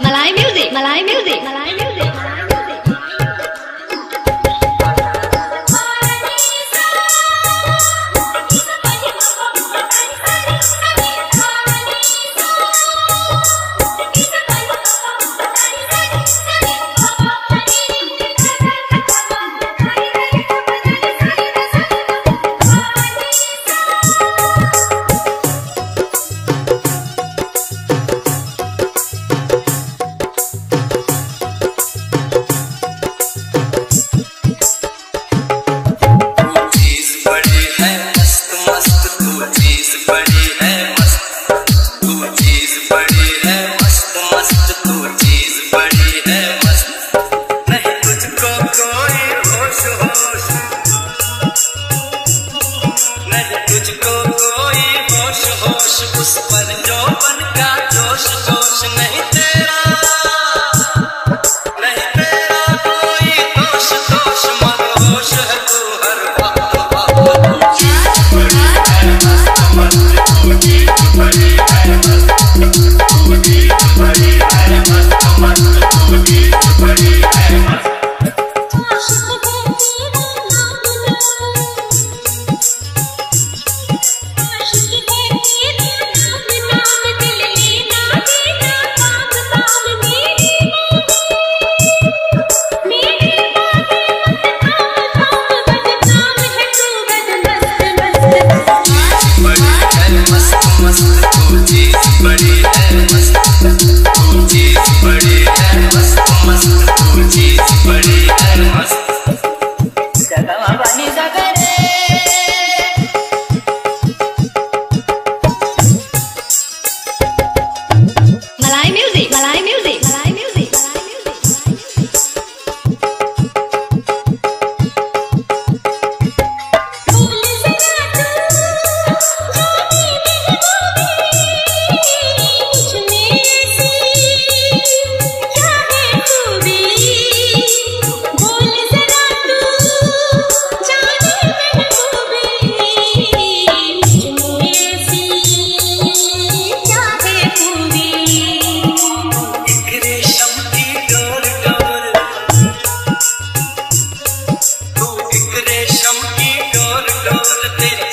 Malay music, Malay music, Malay music, नहीं तुझको amizade. तेरी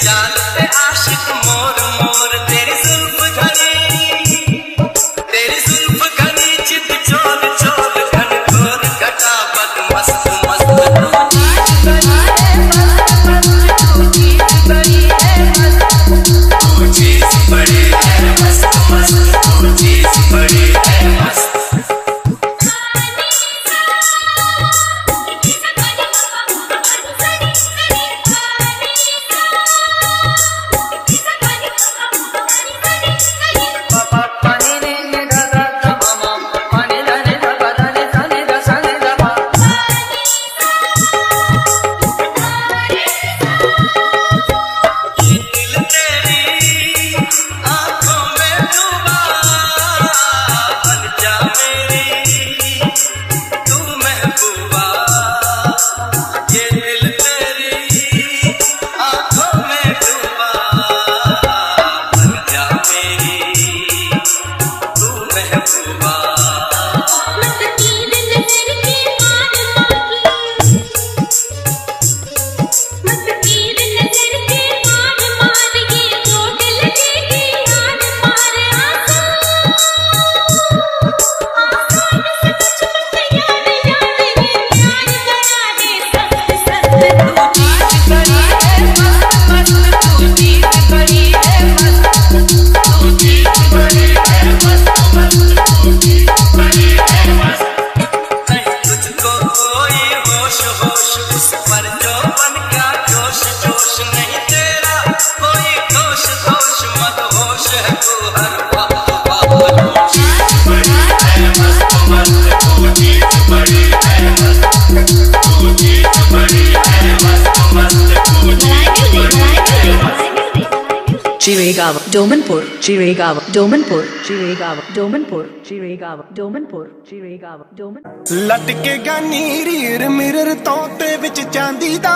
Chiragawa, Domanpur, Chiragawa, Domanpur, Chiragawa, Domanpur, Chiragawa, Domanpur, Chiragawa, Domanpur. ਲਟਕੇ ਗਾਨੀ rear mirror ਤੋਂ ਤੇ ਵਿੱਚ ਚਾਂਦੀ ਦਾ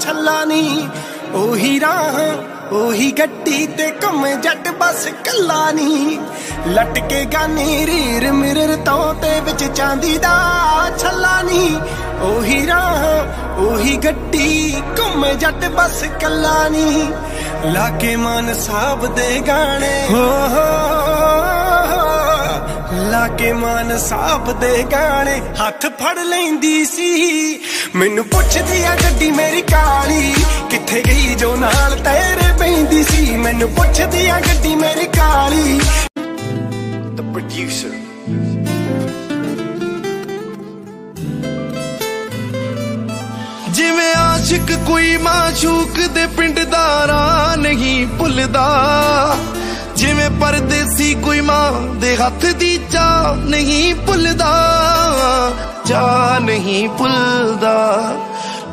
ਛੱਲਾ ਨੀ ਉਹੀ ਰਾਹ ਉਹੀ ਗੱਡੀ ਤੇ ਘੁੰਮ ਜੱਟ ਬਸ ਕੱਲਾ ਨੀ ਲਟਕੇ ਗਾਨੀ ਰੀਰ ਮਿਰਰ ਤੋਂ ਤੇ ਵਿੱਚ ਚਾਂਦੀ ਦਾ ਛੱਲਾ ਨੀ ਉਹੀ ਰਾਹ ਉਹੀ ਗੱਡੀ ਘੁੰਮ ਜੱਟ ਬਸ ਕੱਲਾ ਲਾਗੇ ਮਨ ਸਾਬ ਦੇ ਗਾਣੇ। ਹੋ ਹੋ ਲਾਗੇ ਮਨ ਸਾਬ ਦੇ ਗਾਣੇ। ਹੱਥ ਫੜ ਲੈਂਦੀ ਸੀ। ਮੈਨੂੰ ਪੁੱਛਦੀ ਆ ਗੱਡੀ ਮੇਰੀ ਕਾਲੀ ਕਿੱਥੇ ਗਈ ਜੋ ਨਾਲ ਤੇਰੇ ਪੈਂਦੀ ਸੀ? ਮੈਨੂੰ ਪੁੱਛਦੀ ਆ ਗੱਡੀ ਮੇਰੀ ਕਾਲੀ। The producer. ਜਿਵੇਂ ਆਸ਼ਿਕ ਕੋਈ ਮਾਸ਼ੂਕ ਦੇ ਪਿੰਡ ਦਾ ਰਾਹ ਨਹੀਂ ਭੁੱਲਦਾ। ਜਿਵੇਂ ਪਰਦੇਸੀ ਕੋਈ ਮਾਂ ਦੇ ਹੱਥ ਦੀ ਚਾਹ ਨਹੀਂ ਭੁੱਲਦਾ। ਚਾਹ ਨਹੀਂ ਭੁੱਲਦਾ।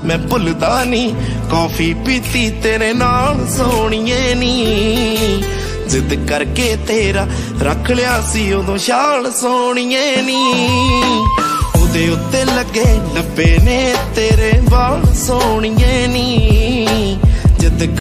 ਮੈਂ ਭੁੱਲਦਾ ਨਹੀਂ, ਕਾਫੀ ਪੀਤੀ ਤੇਰੇ ਨਾਲ ਸੋਣੀਏ ਨੀ ਜਿੱਦ ਕਰਕੇ ਤੇਰਾ ਰੱਖ ਲਿਆ ਸੀ ਉਦੋਂ ਸ਼ਾਲ ਸੋਣੀਏ ਨੀ ਦੇ ਉੱਤੇ ਲੱਗੇ ਲੱਭੇ ਨੇ ਤੇਰੇ ਵਾਲ ਸੋਹਣੀਏ ਨੀ। ਜਦ